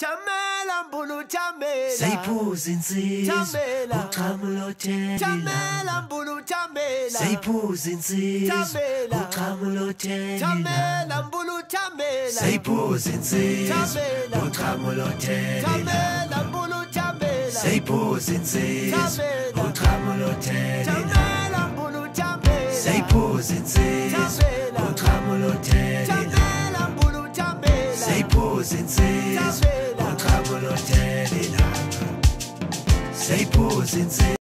Jamela mbulu jamela. Sayiphuza insizwa Jamela. uqhamulo thelila Jamela mbulu jamela. Sayiphuza insizwa Jamela. uqhamulo thelila Jamela mbulu jamela. Sayiphuza insizwa Jamela. uqhamulo thelila Jamela mbulu jamela. Sayiphuza insizwa Jamela. uqhamulo thelila mbulu jamela. Sayiphuza insizwa Sayiphuza insizwa uqhamulo thelila Sayiphuza insizwa